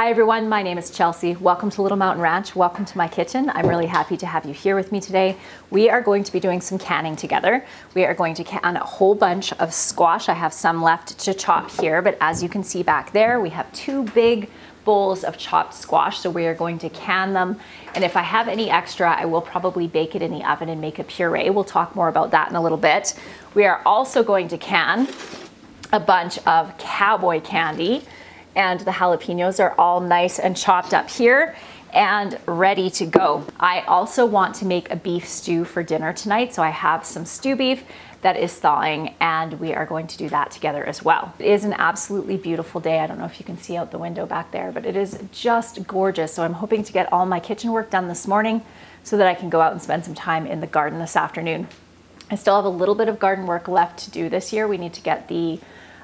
Hi everyone, my name is Chelsea. Welcome to Little Mountain Ranch. Welcome to my kitchen. I'm really happy to have you here with me today. We are going to be doing some canning together. We are going to can a whole bunch of squash. I have some left to chop here, but as you can see back there, we have two big bowls of chopped squash. So we are going to can them. And if I have any extra, I will probably bake it in the oven and make a puree. We'll talk more about that in a little bit. We are also going to can a bunch of cowboy candy and the jalapenos are all nice and chopped up here and ready to go. I also want to make a beef stew for dinner tonight. So I have some stew beef that is thawing and we are going to do that together as well. It is an absolutely beautiful day. I don't know if you can see out the window back there, but it is just gorgeous. So I'm hoping to get all my kitchen work done this morning so that I can go out and spend some time in the garden this afternoon. I still have a little bit of garden work left to do this year. We need to get the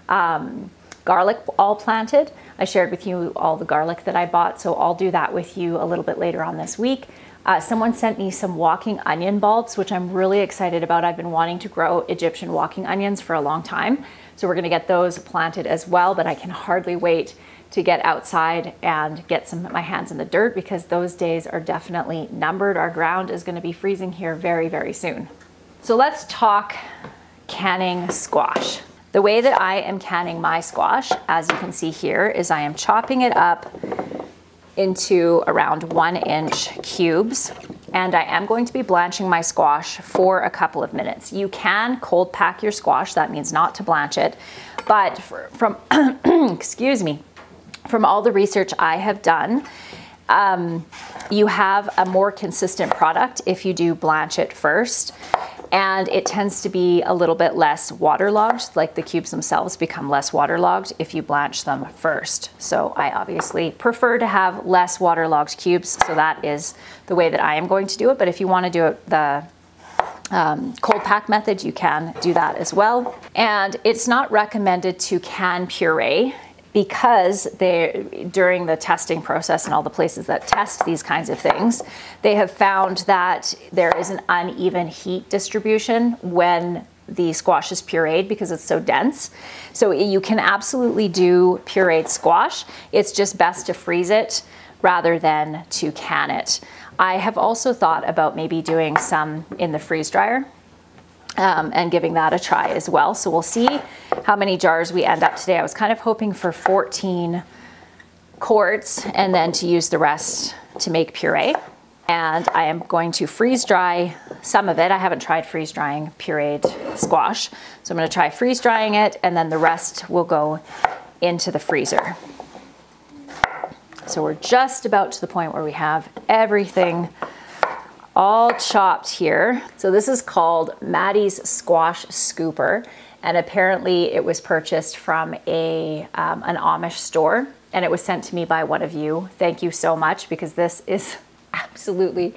um, garlic all planted. I shared with you all the garlic that I bought, so I'll do that with you a little bit later on this week. Uh, someone sent me some walking onion bulbs, which I'm really excited about. I've been wanting to grow Egyptian walking onions for a long time. So we're gonna get those planted as well, but I can hardly wait to get outside and get some of my hands in the dirt because those days are definitely numbered. Our ground is gonna be freezing here very, very soon. So let's talk canning squash. The way that I am canning my squash, as you can see here, is I am chopping it up into around one inch cubes and I am going to be blanching my squash for a couple of minutes. You can cold pack your squash, that means not to blanch it, but for, from, excuse me, from all the research I have done, um, you have a more consistent product if you do blanch it first and it tends to be a little bit less waterlogged, like the cubes themselves become less waterlogged if you blanch them first. So I obviously prefer to have less waterlogged cubes, so that is the way that I am going to do it. But if you want to do it the um, cold pack method, you can do that as well. And it's not recommended to can puree because they during the testing process and all the places that test these kinds of things, they have found that there is an uneven heat distribution when the squash is pureed because it's so dense. So you can absolutely do pureed squash. It's just best to freeze it rather than to can it. I have also thought about maybe doing some in the freeze dryer um, and giving that a try as well. So we'll see how many jars we end up today. I was kind of hoping for 14 quarts and then to use the rest to make puree. And I am going to freeze dry some of it. I haven't tried freeze drying pureed squash. So I'm gonna try freeze drying it and then the rest will go into the freezer. So we're just about to the point where we have everything all chopped here. So this is called Maddie's Squash Scooper. And apparently it was purchased from a, um, an Amish store and it was sent to me by one of you. Thank you so much because this is absolutely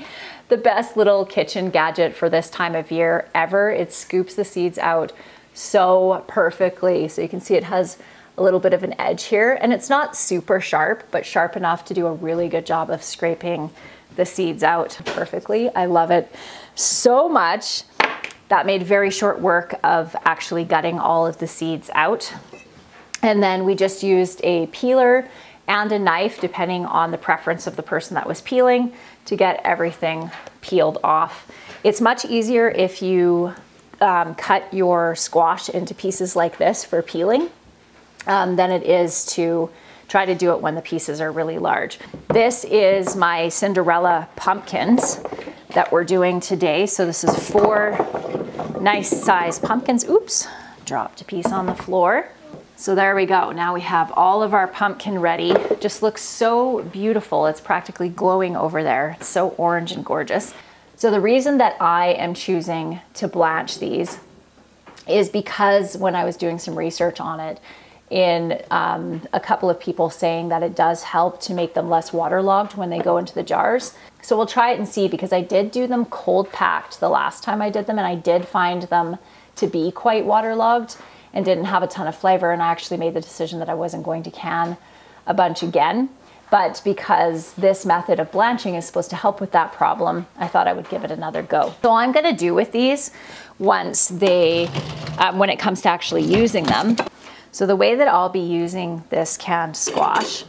the best little kitchen gadget for this time of year ever. It scoops the seeds out so perfectly. So you can see it has a little bit of an edge here and it's not super sharp, but sharp enough to do a really good job of scraping the seeds out perfectly. I love it so much. That made very short work of actually gutting all of the seeds out. And then we just used a peeler and a knife, depending on the preference of the person that was peeling, to get everything peeled off. It's much easier if you um, cut your squash into pieces like this for peeling um, than it is to try to do it when the pieces are really large. This is my Cinderella pumpkins that we're doing today. So this is four nice size pumpkins. Oops, dropped a piece on the floor. So there we go. Now we have all of our pumpkin ready. Just looks so beautiful. It's practically glowing over there. It's so orange and gorgeous. So the reason that I am choosing to blanch these is because when I was doing some research on it, in um, a couple of people saying that it does help to make them less waterlogged when they go into the jars. So we'll try it and see because I did do them cold packed the last time I did them and I did find them to be quite waterlogged and didn't have a ton of flavor and I actually made the decision that I wasn't going to can a bunch again. But because this method of blanching is supposed to help with that problem, I thought I would give it another go. So all I'm gonna do with these once they, um, when it comes to actually using them, so the way that I'll be using this canned squash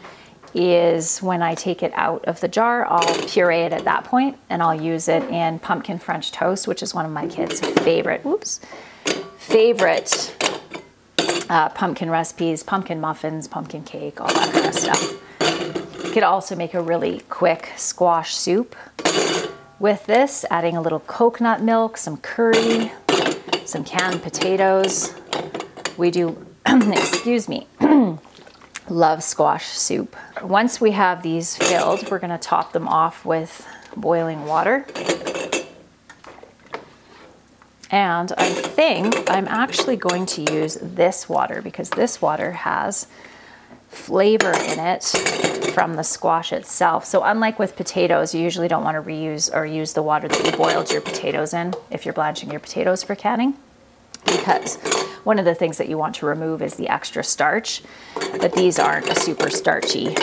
is when I take it out of the jar, I'll puree it at that point and I'll use it in pumpkin French toast, which is one of my kids' favorite, whoops, favorite uh, pumpkin recipes, pumpkin muffins, pumpkin cake, all that kind of stuff. You could also make a really quick squash soup with this, adding a little coconut milk, some curry, some canned potatoes. We do, excuse me, love squash soup. Once we have these filled, we're gonna top them off with boiling water. And I think I'm actually going to use this water because this water has flavor in it from the squash itself. So unlike with potatoes, you usually don't want to reuse or use the water that you boiled your potatoes in if you're blanching your potatoes for canning because one of the things that you want to remove is the extra starch, but these aren't a super starchy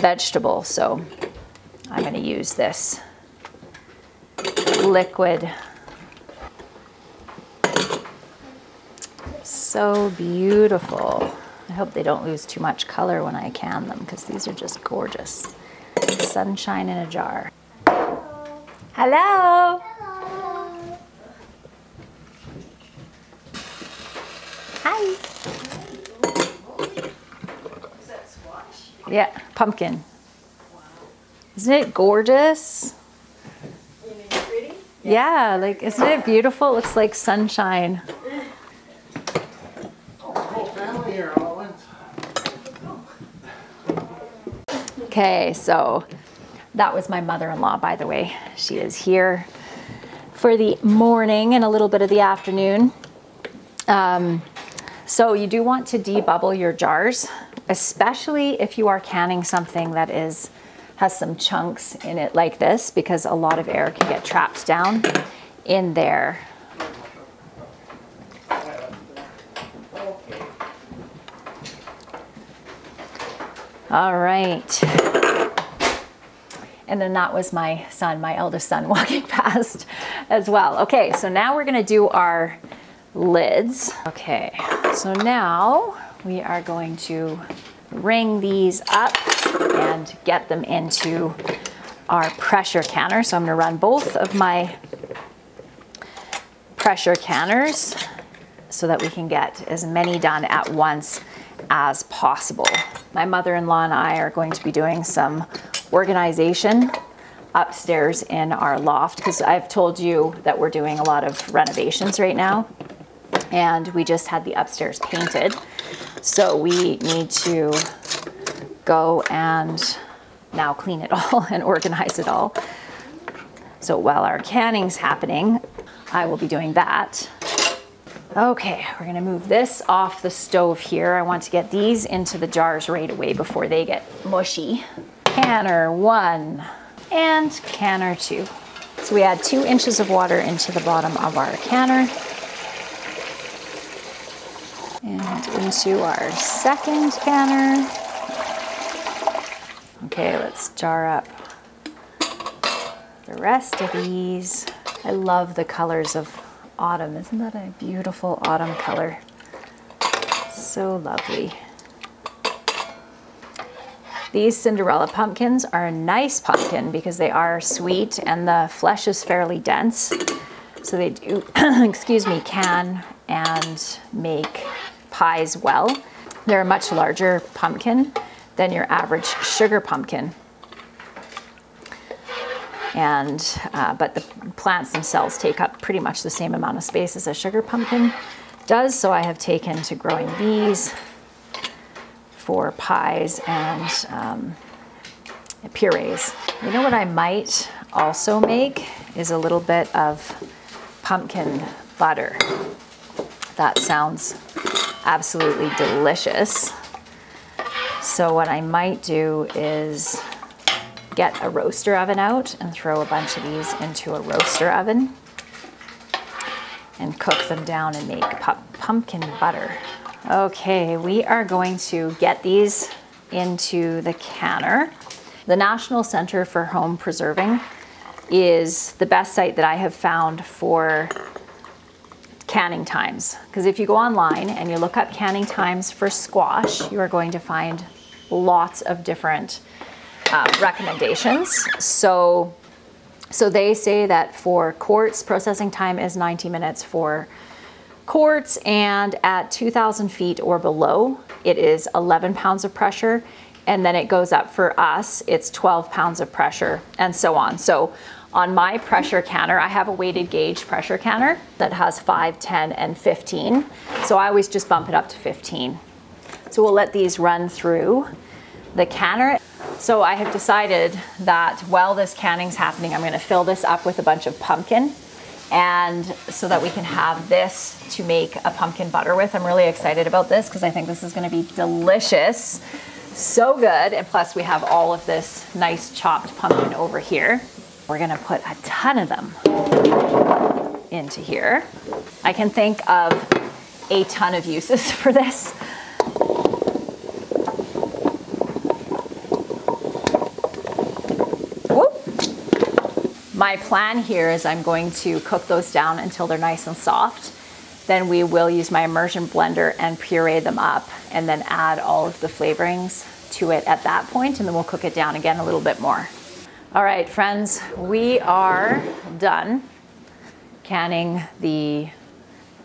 vegetable, so I'm going to use this liquid. So beautiful. I hope they don't lose too much color when I can them because these are just gorgeous. Sunshine in a jar. Hello. Yeah, pumpkin. Isn't it gorgeous? Yeah, like isn't it beautiful? It looks like sunshine. Okay, so that was my mother-in-law, by the way. She is here for the morning and a little bit of the afternoon. Um, so you do want to debubble your jars, especially if you are canning something that is has some chunks in it like this, because a lot of air can get trapped down in there. All right. And then that was my son, my eldest son, walking past as well. Okay, so now we're gonna do our lids. Okay, so now we are going to ring these up and get them into our pressure canner. So I'm gonna run both of my pressure canners so that we can get as many done at once as possible. My mother-in-law and I are going to be doing some organization upstairs in our loft because I've told you that we're doing a lot of renovations right now and we just had the upstairs painted. So we need to go and now clean it all and organize it all. So while our canning's happening, I will be doing that. Okay, we're gonna move this off the stove here. I want to get these into the jars right away before they get mushy. Canner one and canner two. So we add two inches of water into the bottom of our canner and into our second canner. Okay, let's jar up the rest of these. I love the colors of autumn. Isn't that a beautiful autumn color? So lovely. These Cinderella pumpkins are a nice pumpkin because they are sweet and the flesh is fairly dense. So they do, excuse me, can and make pies well. They're a much larger pumpkin than your average sugar pumpkin and uh, but the plants themselves take up pretty much the same amount of space as a sugar pumpkin does. So I have taken to growing these for pies and um, purees. You know what I might also make is a little bit of pumpkin butter. That sounds absolutely delicious. So what I might do is get a roaster oven out and throw a bunch of these into a roaster oven and cook them down and make pumpkin butter. Okay, we are going to get these into the canner. The National Center for Home Preserving is the best site that I have found for canning times. Because if you go online and you look up canning times for squash, you are going to find lots of different um, recommendations. So, so they say that for quarts, processing time is 90 minutes for quarts, and at 2,000 feet or below, it is 11 pounds of pressure. And then it goes up for us, it's 12 pounds of pressure, and so on. So on my pressure canner, I have a weighted gauge pressure canner that has 5, 10, and 15. So I always just bump it up to 15. So we'll let these run through the canner. So I have decided that while this canning's happening, I'm gonna fill this up with a bunch of pumpkin and so that we can have this to make a pumpkin butter with. I'm really excited about this because I think this is gonna be delicious. So good, and plus we have all of this nice chopped pumpkin over here. We're gonna put a ton of them into here. I can think of a ton of uses for this. My plan here is I'm going to cook those down until they're nice and soft. Then we will use my immersion blender and puree them up and then add all of the flavorings to it at that point and then we'll cook it down again a little bit more. All right, friends, we are done canning the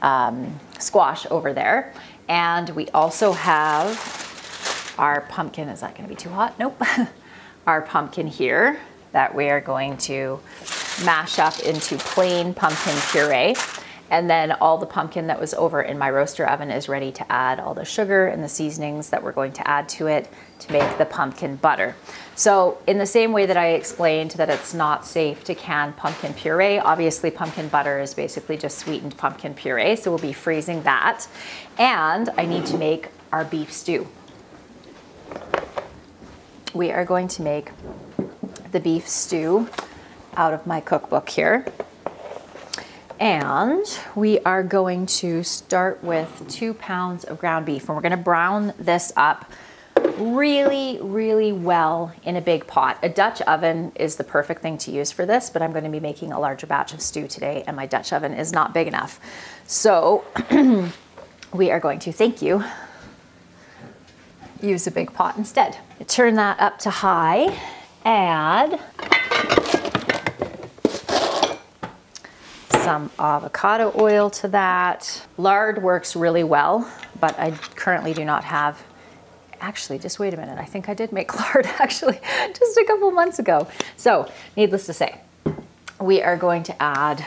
um, squash over there. And we also have our pumpkin, is that gonna be too hot? Nope. our pumpkin here that we are going to mash up into plain pumpkin puree. And then all the pumpkin that was over in my roaster oven is ready to add all the sugar and the seasonings that we're going to add to it to make the pumpkin butter. So in the same way that I explained that it's not safe to can pumpkin puree, obviously pumpkin butter is basically just sweetened pumpkin puree. So we'll be freezing that. And I need to make our beef stew. We are going to make the beef stew out of my cookbook here. And we are going to start with two pounds of ground beef and we're gonna brown this up really, really well in a big pot. A Dutch oven is the perfect thing to use for this, but I'm gonna be making a larger batch of stew today and my Dutch oven is not big enough. So we are going to, thank you, use a big pot instead. Turn that up to high add some avocado oil to that. Lard works really well, but I currently do not have, actually, just wait a minute. I think I did make lard actually just a couple months ago. So needless to say, we are going to add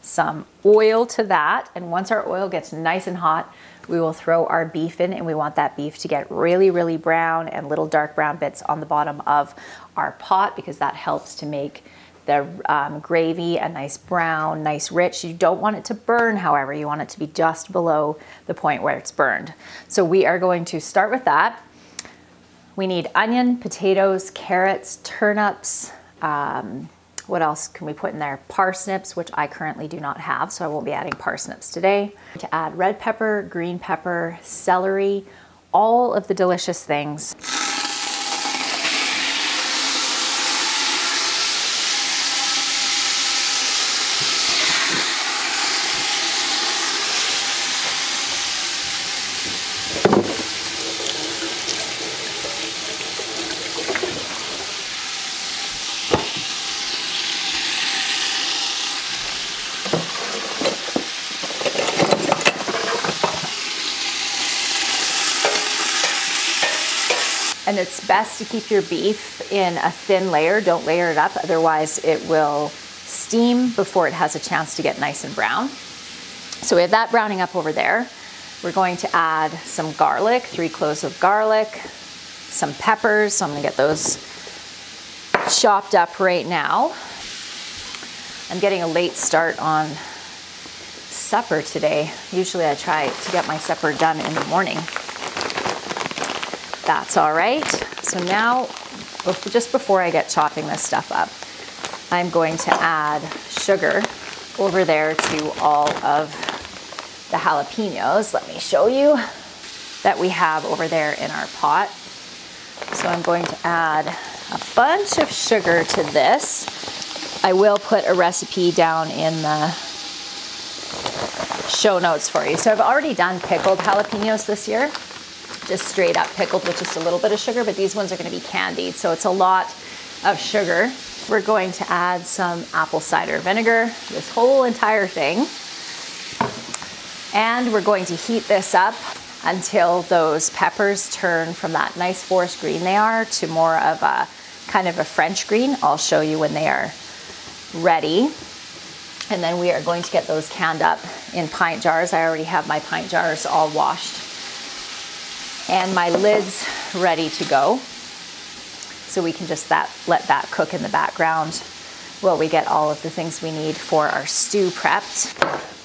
some oil to that. And once our oil gets nice and hot, we will throw our beef in and we want that beef to get really, really brown and little dark brown bits on the bottom of our pot because that helps to make the um, gravy a nice brown, nice rich. You don't want it to burn, however, you want it to be just below the point where it's burned. So we are going to start with that. We need onion, potatoes, carrots, turnips, um, what else can we put in there? Parsnips, which I currently do not have, so I won't be adding parsnips today. To add red pepper, green pepper, celery, all of the delicious things. Best to keep your beef in a thin layer. Don't layer it up, otherwise it will steam before it has a chance to get nice and brown. So we have that browning up over there. We're going to add some garlic, three cloves of garlic, some peppers. So I'm gonna get those chopped up right now. I'm getting a late start on supper today. Usually I try to get my supper done in the morning. That's all right. So now, just before I get chopping this stuff up, I'm going to add sugar over there to all of the jalapenos. Let me show you that we have over there in our pot. So I'm going to add a bunch of sugar to this. I will put a recipe down in the show notes for you. So I've already done pickled jalapenos this year just straight up pickled with just a little bit of sugar, but these ones are gonna be candied, so it's a lot of sugar. We're going to add some apple cider vinegar, this whole entire thing. And we're going to heat this up until those peppers turn from that nice forest green they are to more of a kind of a French green. I'll show you when they are ready. And then we are going to get those canned up in pint jars. I already have my pint jars all washed and my lid's ready to go. So we can just that let that cook in the background while we get all of the things we need for our stew prepped.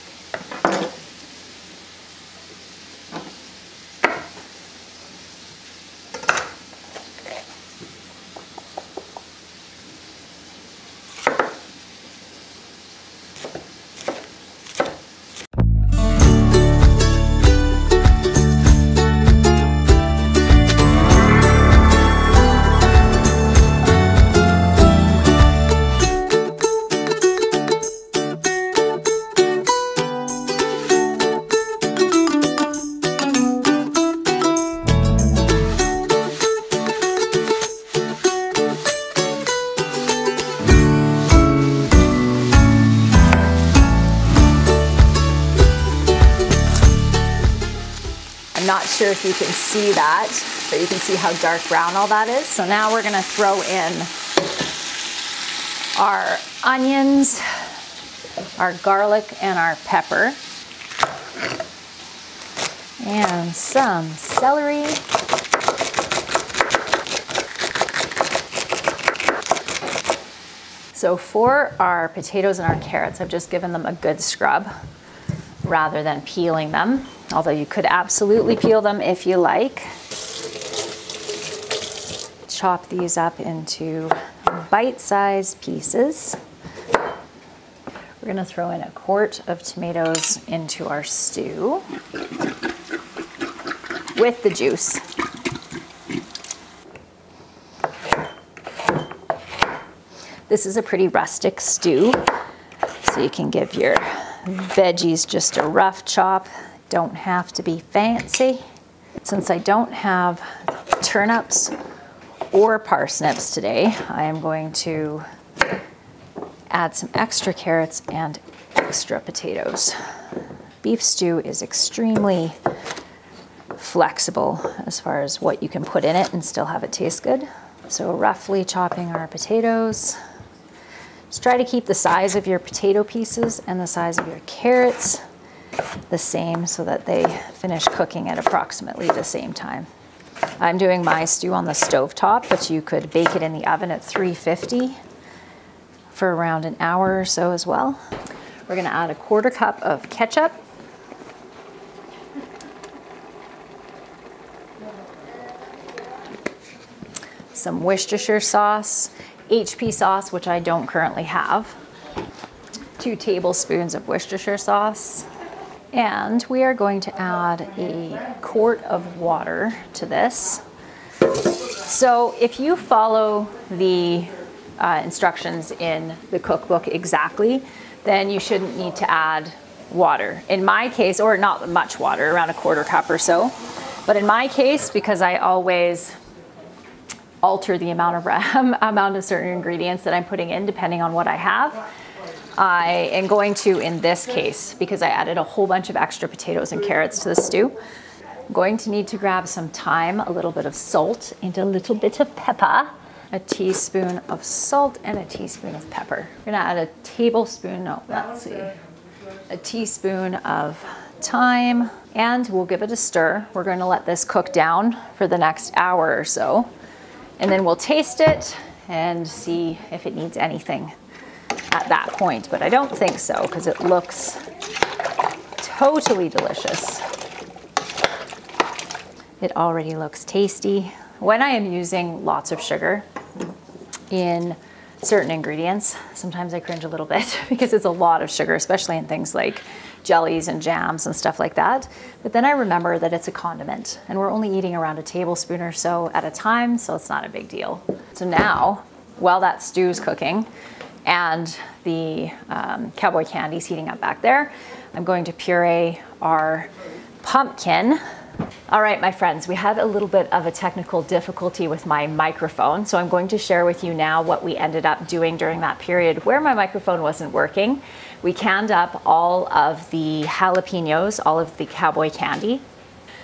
If you can see that, but you can see how dark brown all that is. So now we're gonna throw in our onions, our garlic, and our pepper. And some celery. So for our potatoes and our carrots, I've just given them a good scrub rather than peeling them although you could absolutely peel them if you like. Chop these up into bite-sized pieces. We're gonna throw in a quart of tomatoes into our stew with the juice. This is a pretty rustic stew, so you can give your veggies just a rough chop don't have to be fancy. Since I don't have turnips or parsnips today, I am going to add some extra carrots and extra potatoes. Beef stew is extremely flexible as far as what you can put in it and still have it taste good. So roughly chopping our potatoes. Just try to keep the size of your potato pieces and the size of your carrots the same so that they finish cooking at approximately the same time. I'm doing my stew on the stove top, but you could bake it in the oven at 350 for around an hour or so as well. We're gonna add a quarter cup of ketchup. Some Worcestershire sauce, HP sauce, which I don't currently have. Two tablespoons of Worcestershire sauce. And we are going to add a quart of water to this. So if you follow the uh, instructions in the cookbook exactly, then you shouldn't need to add water. In my case, or not much water, around a quarter cup or so. But in my case, because I always alter the amount of amount of certain ingredients that I'm putting in depending on what I have, I am going to, in this case, because I added a whole bunch of extra potatoes and carrots to the stew, I'm going to need to grab some thyme, a little bit of salt, and a little bit of pepper, a teaspoon of salt and a teaspoon of pepper. We're gonna add a tablespoon, no, let's see, a teaspoon of thyme, and we'll give it a stir. We're gonna let this cook down for the next hour or so, and then we'll taste it and see if it needs anything at that point, but I don't think so because it looks totally delicious. It already looks tasty. When I am using lots of sugar in certain ingredients, sometimes I cringe a little bit because it's a lot of sugar, especially in things like jellies and jams and stuff like that. But then I remember that it's a condiment and we're only eating around a tablespoon or so at a time, so it's not a big deal. So now, while that stew is cooking, and the um, cowboy candies heating up back there. I'm going to puree our pumpkin All right, my friends, we had a little bit of a technical difficulty with my microphone, so I'm going to share with you now what we ended up doing during that period where my microphone wasn't working. We canned up all of the jalapenos, all of the cowboy candy,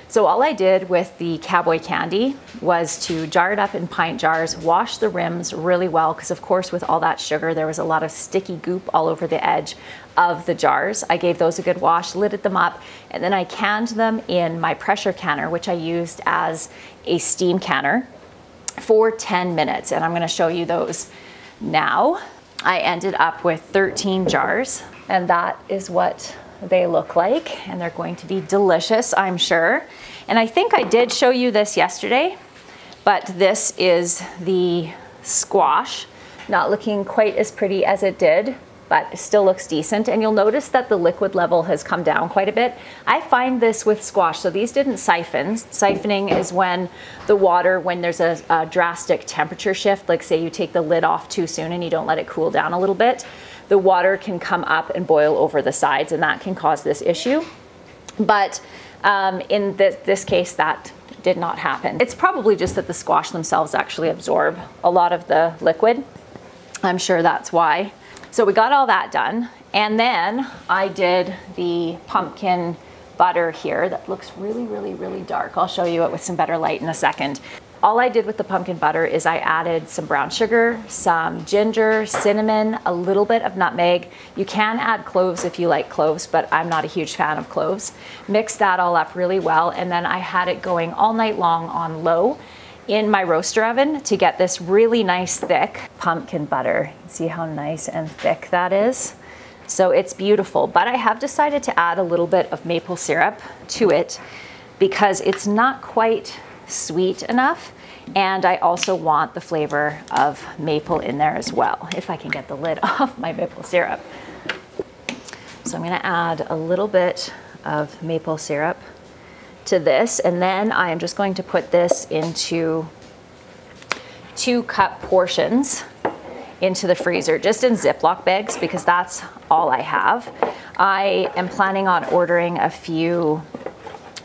so all I did with the cowboy candy was to jar it up in pint jars, wash the rims really well, because of course with all that sugar, there was a lot of sticky goop all over the edge of the jars. I gave those a good wash, lidded them up, and then I canned them in my pressure canner, which I used as a steam canner for 10 minutes. And I'm gonna show you those now. I ended up with 13 jars, and that is what they look like, and they're going to be delicious, I'm sure. And I think I did show you this yesterday, but this is the squash. Not looking quite as pretty as it did, but it still looks decent. And you'll notice that the liquid level has come down quite a bit. I find this with squash. So these didn't siphon. Siphoning is when the water, when there's a, a drastic temperature shift, like say you take the lid off too soon and you don't let it cool down a little bit, the water can come up and boil over the sides and that can cause this issue. But um, in this, this case, that did not happen. It's probably just that the squash themselves actually absorb a lot of the liquid. I'm sure that's why. So we got all that done. And then I did the pumpkin butter here that looks really, really, really dark. I'll show you it with some better light in a second. All I did with the pumpkin butter is I added some brown sugar, some ginger, cinnamon, a little bit of nutmeg. You can add cloves if you like cloves, but I'm not a huge fan of cloves. Mix that all up really well, and then I had it going all night long on low in my roaster oven to get this really nice thick pumpkin butter. See how nice and thick that is? So it's beautiful, but I have decided to add a little bit of maple syrup to it because it's not quite sweet enough. And I also want the flavor of maple in there as well, if I can get the lid off my maple syrup. So I'm gonna add a little bit of maple syrup to this, and then I am just going to put this into two cup portions into the freezer, just in Ziploc bags, because that's all I have. I am planning on ordering a few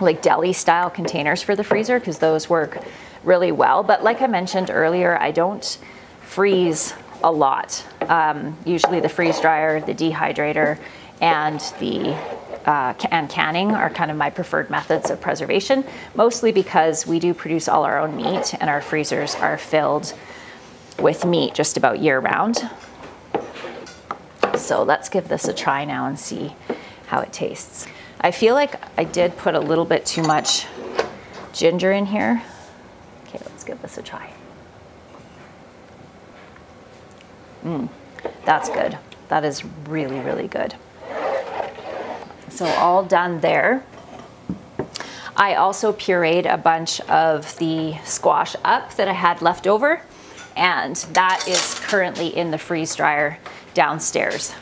like deli style containers for the freezer because those work really well. But like I mentioned earlier, I don't freeze a lot. Um, usually the freeze dryer, the dehydrator, and the uh, and canning are kind of my preferred methods of preservation, mostly because we do produce all our own meat and our freezers are filled with meat just about year round. So let's give this a try now and see how it tastes. I feel like I did put a little bit too much ginger in here. Okay, let's give this a try. Mmm, that's good. That is really, really good. So all done there. I also pureed a bunch of the squash up that I had left over and that is currently in the freeze dryer downstairs.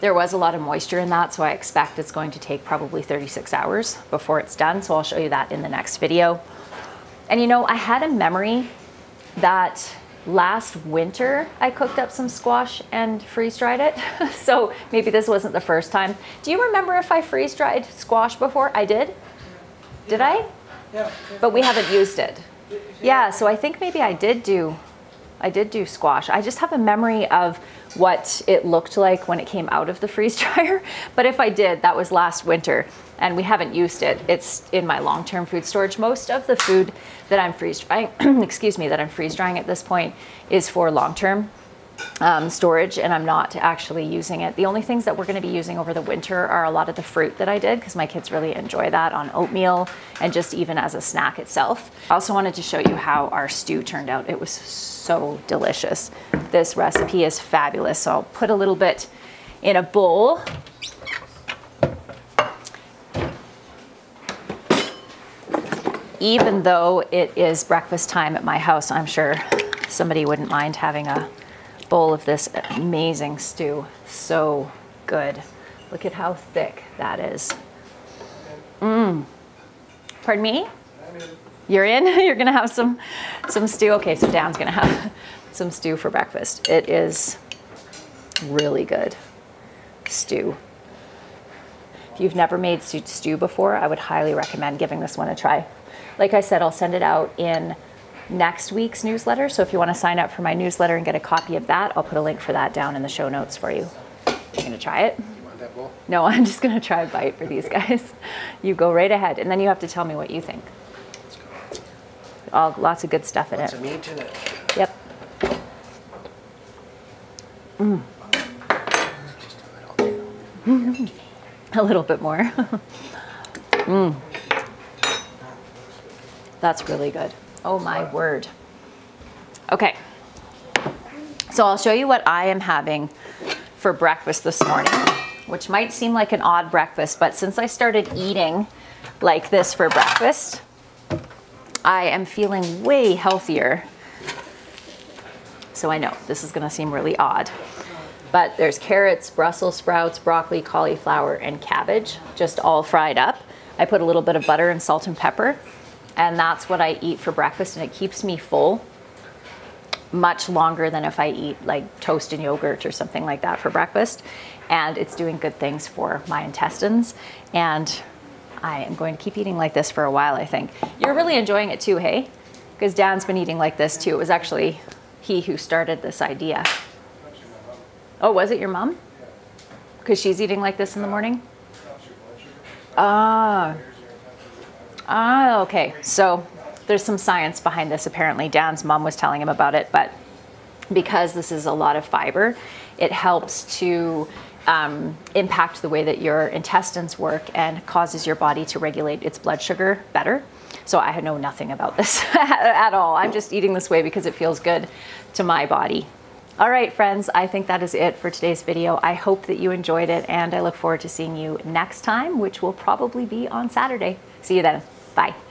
There was a lot of moisture in that, so I expect it's going to take probably 36 hours before it's done. So I'll show you that in the next video. And you know, I had a memory that last winter I cooked up some squash and freeze dried it. so maybe this wasn't the first time. Do you remember if I freeze dried squash before? I did? Did I? Yeah. But we haven't used it. Yeah, so I think maybe I did do I did do squash. I just have a memory of what it looked like when it came out of the freeze dryer. But if I did, that was last winter and we haven't used it. It's in my long-term food storage. Most of the food that I'm freeze drying, excuse me, that I'm freeze drying at this point is for long-term um, storage and I'm not actually using it. The only things that we're going to be using over the winter are a lot of the fruit that I did because my kids really enjoy that on oatmeal and just even as a snack itself. I also wanted to show you how our stew turned out. It was so delicious. This recipe is fabulous. So I'll put a little bit in a bowl. Even though it is breakfast time at my house, I'm sure somebody wouldn't mind having a bowl of this amazing stew. So good. Look at how thick that is. Mmm. Pardon me? You're in? You're gonna have some, some stew? Okay, so Dan's gonna have some stew for breakfast. It is really good stew. If you've never made stew before, I would highly recommend giving this one a try. Like I said, I'll send it out in next week's newsletter. So if you want to sign up for my newsletter and get a copy of that, I'll put a link for that down in the show notes for you. You gonna try it? No, I'm just gonna try a bite for these guys. You go right ahead, and then you have to tell me what you think. All lots of good stuff in Lots it. of meat in it. Yep. Mm. a little bit more. mm. That's really good. Oh my word. Okay. So I'll show you what I am having for breakfast this morning, which might seem like an odd breakfast, but since I started eating like this for breakfast, I am feeling way healthier. So I know this is gonna seem really odd, but there's carrots, Brussels sprouts, broccoli, cauliflower, and cabbage, just all fried up. I put a little bit of butter and salt and pepper, and that's what I eat for breakfast, and it keeps me full much longer than if I eat like toast and yogurt or something like that for breakfast. And it's doing good things for my intestines. And I am going to keep eating like this for a while, I think. You're really enjoying it too, hey? Because Dan's been eating like this too. It was actually he who started this idea. Oh, was it your mom? Because she's eating like this in the morning? Ah. Ah, okay. So there's some science behind this apparently. Dan's mom was telling him about it, but because this is a lot of fiber, it helps to um, impact the way that your intestines work and causes your body to regulate its blood sugar better. So I know nothing about this at all. I'm just eating this way because it feels good to my body. All right, friends, I think that is it for today's video. I hope that you enjoyed it and I look forward to seeing you next time, which will probably be on Saturday. See you then. Bye.